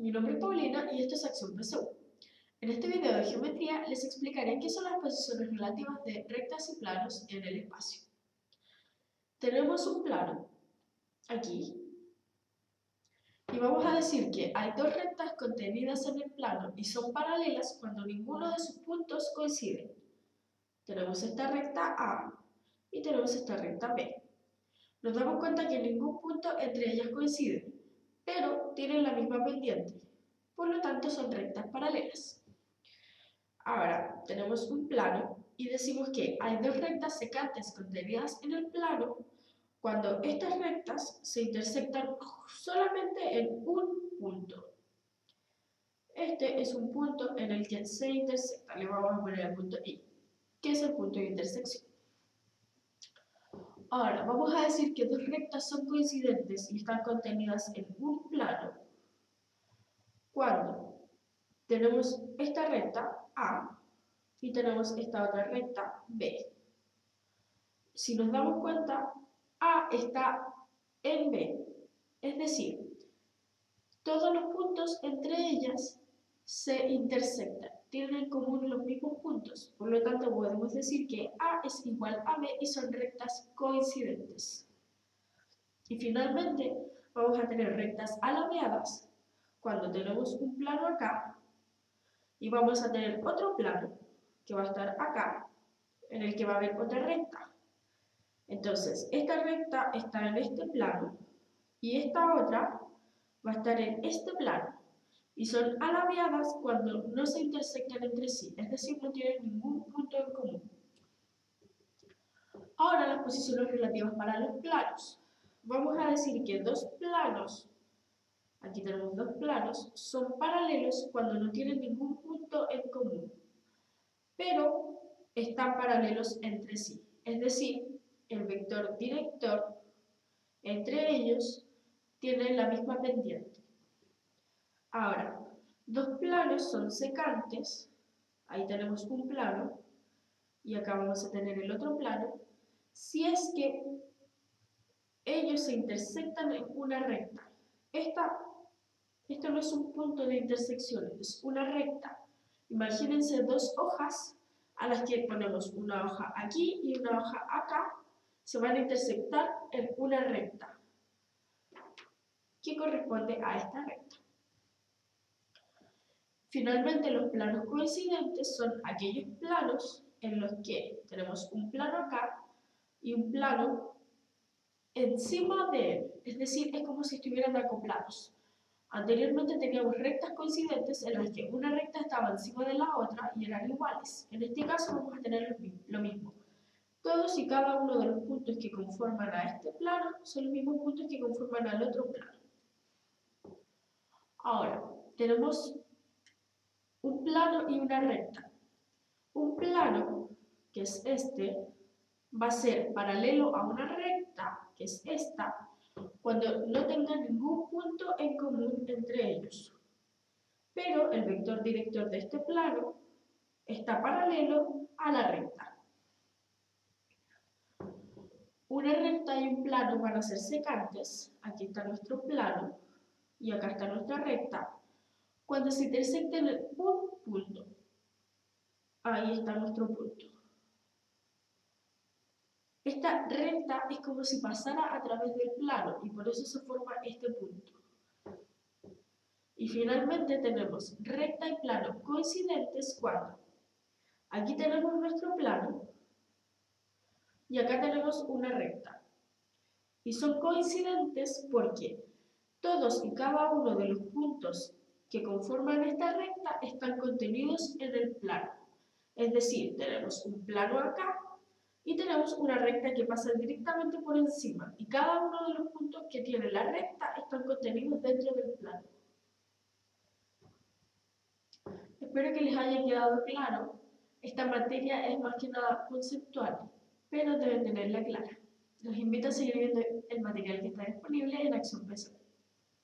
mi nombre es Paulina y esto es Acción PSU. En este video de geometría les explicaré qué son las posiciones relativas de rectas y planos en el espacio. Tenemos un plano aquí y vamos a decir que hay dos rectas contenidas en el plano y son paralelas cuando ninguno de sus puntos coincide. Tenemos esta recta A y tenemos esta recta B. Nos damos cuenta que ningún punto entre ellas coincide, pero tienen la misma pendiente, por lo tanto son rectas paralelas. Ahora, tenemos un plano y decimos que hay dos rectas secantes contenidas en el plano cuando estas rectas se intersectan solamente en un punto. Este es un punto en el que se intersecta, le vamos a poner el punto I, que es el punto de intersección. Ahora, vamos a decir que dos rectas son coincidentes y están contenidas en un plano cuando tenemos esta recta A y tenemos esta otra recta B. Si nos damos cuenta, A está en B, es decir, todos los puntos entre ellas se intersectan tienen en común los mismos puntos. Por lo tanto, podemos decir que A es igual a B y son rectas coincidentes. Y finalmente, vamos a tener rectas alabeadas cuando tenemos un plano acá y vamos a tener otro plano que va a estar acá, en el que va a haber otra recta. Entonces, esta recta está en este plano y esta otra va a estar en este plano y son alabeadas cuando no se intersectan entre sí, es decir, no tienen ningún punto en común. Ahora las posiciones relativas para los planos. Vamos a decir que dos planos, aquí tenemos dos planos, son paralelos cuando no tienen ningún punto en común, pero están paralelos entre sí. Es decir, el vector director entre ellos tiene la misma pendiente. Ahora, dos planos son secantes, ahí tenemos un plano, y acá vamos a tener el otro plano, si es que ellos se intersectan en una recta. Esta, esto no es un punto de intersección, es una recta. Imagínense dos hojas a las que ponemos una hoja aquí y una hoja acá, se van a intersectar en una recta, que corresponde a esta recta. Finalmente, los planos coincidentes son aquellos planos en los que tenemos un plano acá y un plano encima de él, es decir, es como si estuvieran acoplados. Anteriormente teníamos rectas coincidentes en las que una recta estaba encima de la otra y eran iguales. En este caso vamos a tener lo mismo. Todos y cada uno de los puntos que conforman a este plano son los mismos puntos que conforman al otro plano. Ahora, tenemos un plano y una recta. Un plano, que es este, va a ser paralelo a una recta, que es esta, cuando no tenga ningún punto en común entre ellos. Pero el vector director de este plano está paralelo a la recta. Una recta y un plano van a ser secantes. Aquí está nuestro plano y acá está nuestra recta cuando se intersecten en un punto. Ahí está nuestro punto. Esta recta es como si pasara a través del plano y por eso se forma este punto. Y finalmente tenemos recta y plano coincidentes cuando aquí tenemos nuestro plano y acá tenemos una recta. Y son coincidentes porque todos y cada uno de los puntos que conforman esta recta están contenidos en el plano. Es decir, tenemos un plano acá y tenemos una recta que pasa directamente por encima y cada uno de los puntos que tiene la recta están contenidos dentro del plano. Espero que les haya quedado claro. Esta materia es más que nada conceptual, pero deben tenerla clara. Los invito a seguir viendo el material que está disponible en Acción PSU.